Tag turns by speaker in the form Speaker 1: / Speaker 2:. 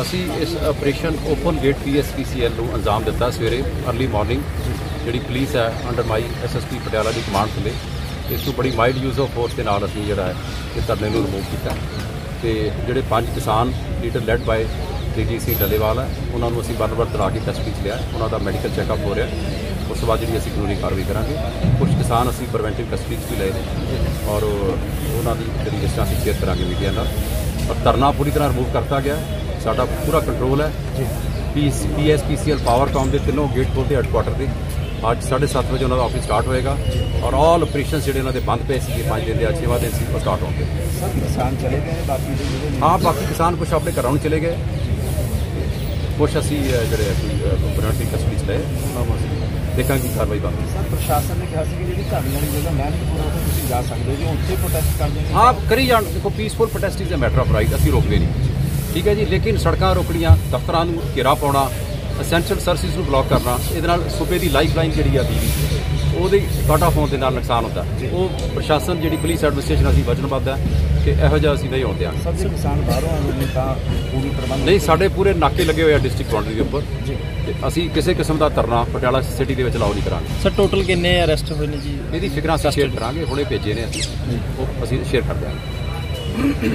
Speaker 1: ਅਸੀਂ ਇਸ operation open gate PSPCL ਨੂੰ ਅੰਜਾਮ ਦਿੱਤਾ ਸਵੇਰੇ अर्ਲੀ ਮਾਰਨਿੰਗ ਜਿਹੜੀ ਪੁਲਿਸ ਹੈ ਅੰਡਰ ਮਾਈ ਐਸਐਸਪੀ ਪਟਿਆਲਾ ਦੀ ਕਮਾਂਡ ਥੱਲੇ। ਇਸ ਨੂੰ ਬੜੀ ਮਾਈਲਡ ਯੂਜ਼ ਆਫ ਫੋਰਸ ਦੇ ਨਾਲ ਅਸੀਂ ਜਿਹੜਾ ਹੈ, ਇਹ ਧਰਨੇ ਨੂੰ ਰਿਮੂਵ ਕੀਤਾ। ਤੇ ਜਿਹੜੇ ਪੰਜ ਕਿਸਾਨ leader led by Teji Singh Dallewal ਹੈ, ਉਹਨਾਂ ਨੂੰ ਅਸੀਂ ਬਰ-ਬਰ ਤਰਾ ਕੇ ਕਸਟਡੀ 'ਚ ਲਿਆ। ਉਹਨਾਂ ਦਾ ਮੈਡੀਕਲ ਚੈੱਕਅਪ ਹੋ ਰਿਹਾ। ਉਸ ਤੋਂ ਬਾਅਦ ਜਿਹੜੀ ਅਸੀਂ ਕਾਨੂੰਨੀ ਕਾਰਵਾਈ ਕਰਾਂਗੇ ਕੁਝ ਕਿਸਾਨ ਅਸੀਂ ਪ੍ਰੀਵੈਂਟਿਵ ਕਸਟਡੀ 'ਚ ਵੀ ਲਏ ਨੇ ਔਰ ਉਹਨਾਂ ਦੀ ਜਿਹੜੀ ਲਿਸਟਾਂ ਅਸੀਂ ਸ਼ੇਅਰ ਕਰਾਂਗੇ ਮੀਡੀਆ ਨਾਲ ਔਰ ਧਰਨਾ ਪੂਰੀ ਤਰ੍ਹਾਂ ਰਿਮੂਵ ਕਰਤਾ ਗਿਆ ਸਾਡਾ ਪੂਰਾ ਕੰਟਰੋਲ ਹੈ। ਪੀਸ ਪੀਐਸਪੀਸੀਐਲ ਪਾਵਰਕਾਮ ਦੇ ਤਿੰਨੋਂ ਗੇਟ ਖੋਲ੍ਹਦੇ ਹੈੱਡਕੁਆਟਰ ਦੇ। ਅੱਜ 7:30 ਵਜੇ ਉਹਨਾਂ ਦਾ ਆਫਿਸ ਸਟਾਰਟ ਹੋਏਗਾ ਔਰ ਆਲ ਆਪਰੇਸ਼ਨ ਜਿਹੜੇ ਉਹਨਾਂ ਦੇ ਬੰਦ ਪਏ ਸੀ ਪੰਜ ਦਿਨ ਦੇ ਅੱਜ ਛੇਵਾਂ ਦਿਨ ਸੀ ਉਹ ਸਟਾਰਟ ਹੋਣਗੇ।
Speaker 2: ਸਰ ਕਿਸਾਨ ਚਲੇ ਗਏ ਬਾਕੀ ਦੇ ਜਿਹੜੇ
Speaker 1: ਹਾਂ ਬਾਕੀ ਕਿਸਾਨ ਕੁਝ ਆਪਣੇ ਘਰਾਂ ਨੂੰ ਚਲੇ ਗਏ। ਕੁਝ ਅਸੀਂ ਜਿਹੜੇ ਅਸੀਂ ਪ੍ਰਾਇੋਰਟੀ ਕਸਟਡੀ ਚ ਲਏ ਉਹਨਾਂ ਨੂੰ ਅਸੀਂ ਦੇਖਾਂਗੇ ਕੀ ਕਾਰਵਾਈ ਬਣਦੀ
Speaker 2: ਸਰ ਪ੍ਰਸ਼ਾਸਨ ਨੇ ਕਿਹਾ ਸੀ ਕਿ ਜਿਹੜੀ ਧਰਨੇ ਵਾਲੀ ਜਗ੍ਹਾ ਮਹਿਨਤਪੁਰਾ ਤੋਂ ਤੁਸੀਂ ਜਾ ਸਕਦੇ ਹੋ। ਜੇ ਉੱਥੇ ਪ੍ਰੋਟੈਸਟ ਕਰਦੇ
Speaker 1: ਹੋ ਕਰੀ ਜਾਣ। ਦੇਖੋ peaceful protest is a matter of right ਅਸੀਂ ਰੋਕਦੇ ਨਹੀਂ। ਠੀਕ ਹੈ ਜੀ ਲੇਕਿਨ ਸੜਕਾਂ ਰੋਕਣੀਆਂ ਦਫ਼ਤਰਾਂ ਨੂੰ ਘੇਰਾ ਪਾਉਣਾ ਐਸੈਂਸ਼ੀਅਲ ਸਰਵਿਸ ਨੂੰ ਬਲੌਕ ਕਰਨਾ ਇਹਦੇ ਨਾਲ ਸੂਬੇ ਦੀ ਲਾਈਫ ਲਾਈਨ ਜਿਹੜੀ ਆ ਬਿਜਲੀ ਉਹਦੇ ਕੱਟ ਆਫ ਹੋਣ ਦੇ ਨਾਲ ਨੁਕਸਾਨ ਹੁੰਦਾ। ਉਹ ਪ੍ਰਸ਼ਾਸਨ ਜਿਹੜੀ ਪੁਲਿਸ ਐਡਮਿਨਿਸਟ੍ਰੇਸ਼ਨ ਅਸੀਂ ਵਚਨਬੱਧ ਹੈ ਕਿ ਇਹੋ ਜਿਹਾ ਅਸੀਂ ਨਹੀਂ ਹੋਣ ਦਿਆਂਗੇ
Speaker 2: ਸਭ ਦੇ ਕਿਸਾਨ ਬਾਹਰੋਂ ਆਉਂਦੇ ਨੇ ਤਾਂ ਪੂਰੀ ਪ੍ਰਬੰਧ
Speaker 1: ਨਹੀਂ ਸਾਡੇ ਪੂਰੇ ਨਾਕੇ ਲੱਗੇ ਹੋਏ ਆ ਡਿਸਟ੍ਰਿਕਟ ਬਾਉਂਡਰੀ ਦੇ ਉੱਪਰ।
Speaker 2: ਜੀ।
Speaker 1: ਤੇ ਅਸੀਂ ਕਿਸੇ ਕਿਸਮ ਦਾ ਧਰਨਾ ਪਟਿਆਲਾ ਸਿਟੀ ਦੇ ਵਿੱਚ ਲਾਓ ਨਹੀਂ ਕਰਾਂਗੇ।
Speaker 3: ਸਰ ਟੋਟਲ ਕਿੰਨੇ ਅਰੈਸਟ ਹੋਏ ਨੇ ਜੀ?
Speaker 1: ਇਹਦੀ ਫਿਕਰਾਂ ਅਸੀਂ ਸ਼ੇਅਰ ਕਰਾਂਗੇ ਹੁਣੇ ਭੇਜੇ ਨੇ ਅਸੀਂ। ਉਹ ਅਸੀਂ ਸ਼ੇਅਰ ਕਰ ਦਿਆਂਗੇ